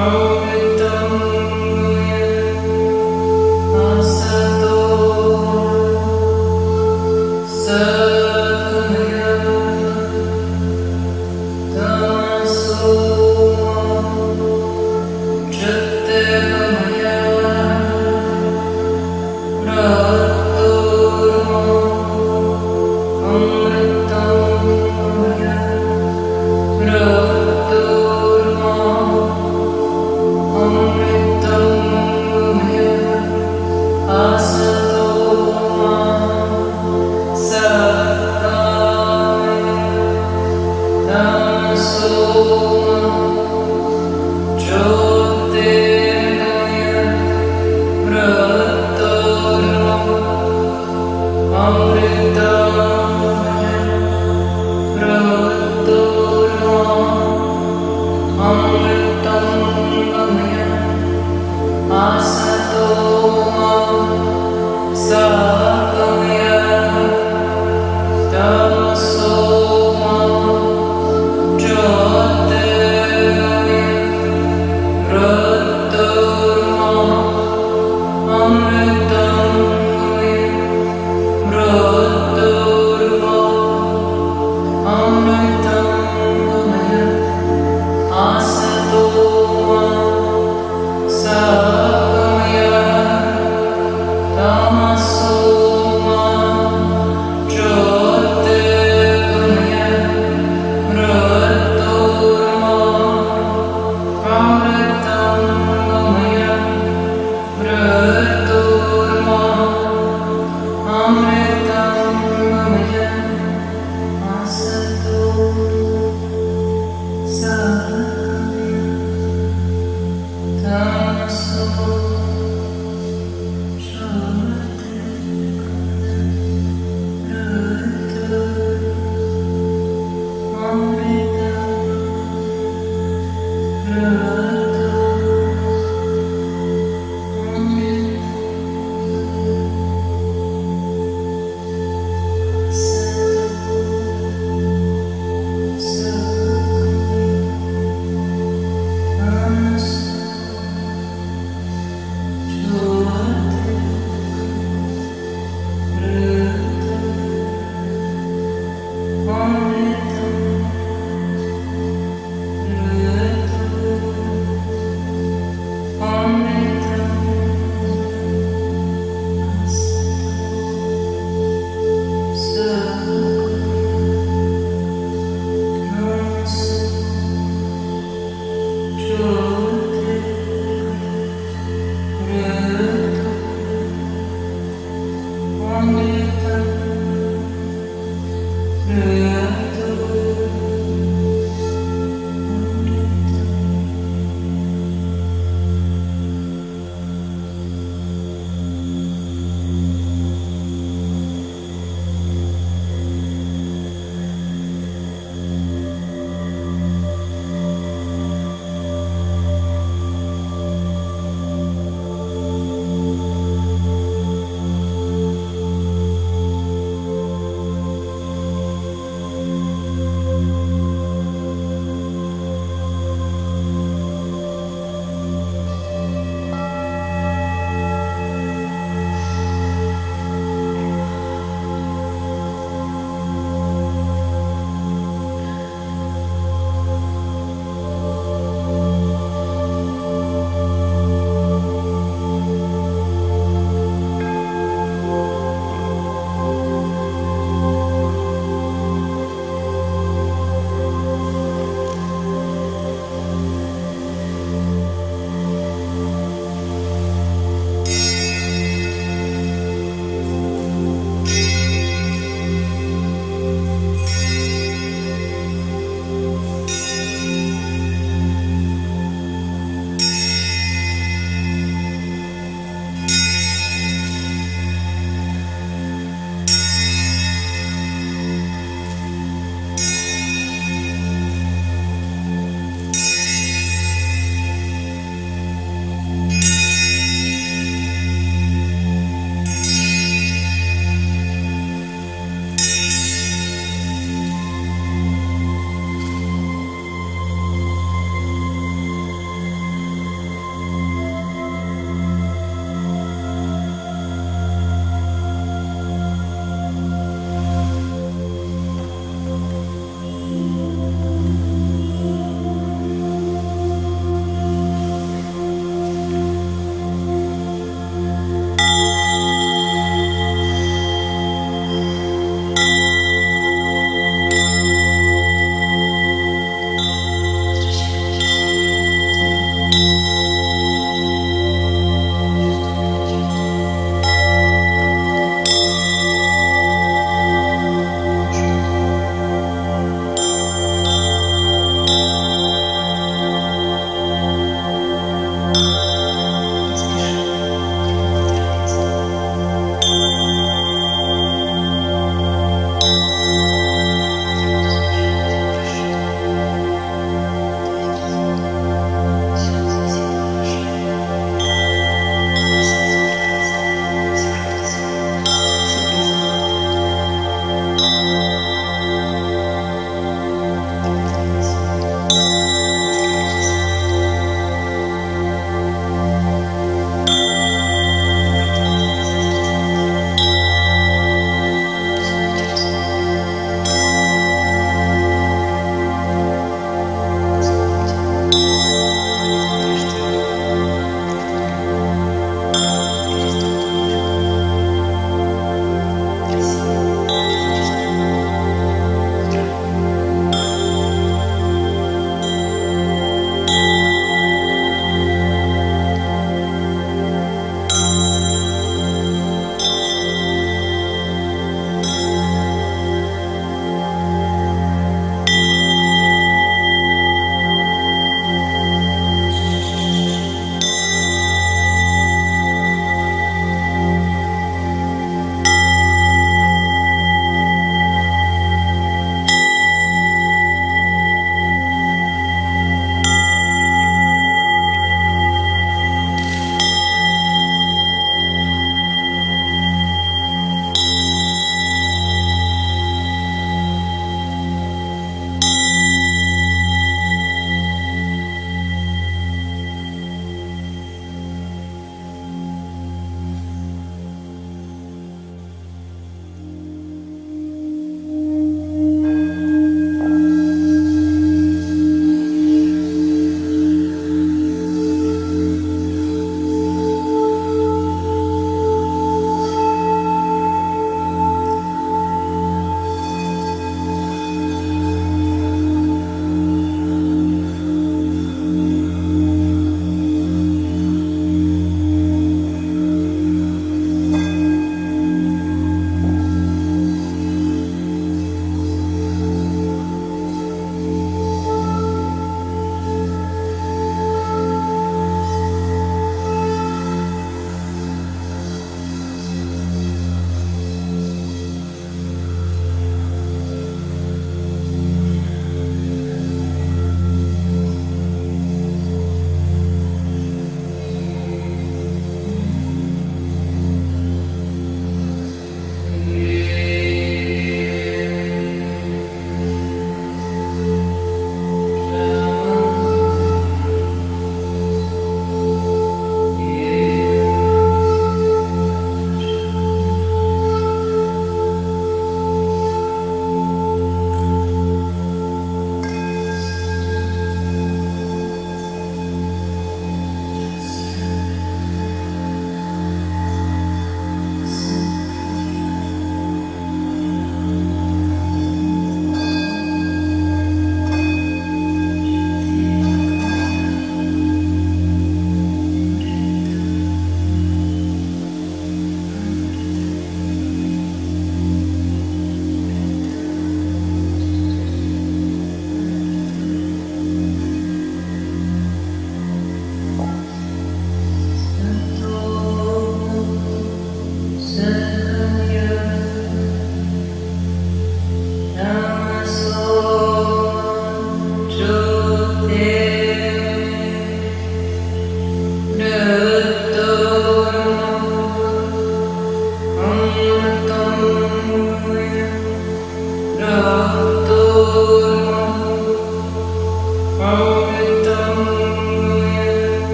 Oh.